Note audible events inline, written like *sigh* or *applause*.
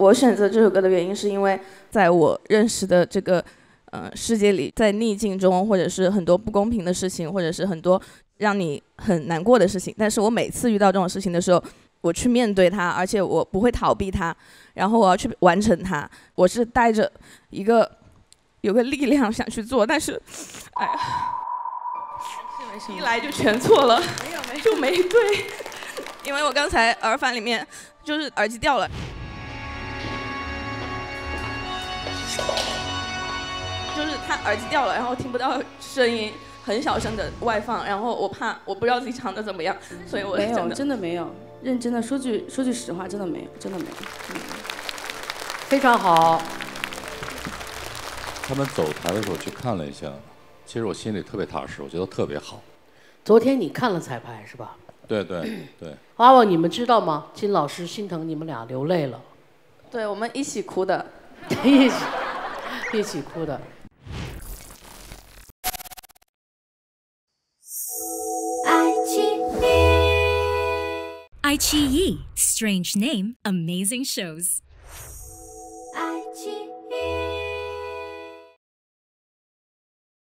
我选择这首歌的原因是因为在我认识的这个呃世界里，在逆境中，或者是很多不公平的事情，或者是很多让你很难过的事情，但是我每次遇到这种事情的时候，我去面对它，而且我不会逃避它，然后我要去完成它，我是带着一个有个力量想去做，但是，哎呀，一来就全错了，没有没有就没对，*laughs* 因为我刚才耳返里面就是耳机掉了。就是他耳机掉了，然后听不到声音，很小声的外放，然后我怕我不知道自己唱的怎么样，所以我没有，真的没有，认真的说句说句实话，真的没有，真的没有。嗯非常好。他们走台的时候去看了一下，其实我心里特别踏实，我觉得特别好。昨天你看了彩排是吧？对对 *clears throat* 对，阿旺，你们知道吗？金老师心疼你们俩流泪了，对我们一起哭的，*laughs* 一起一起哭的。Aichi Yi. Strange name, amazing shows.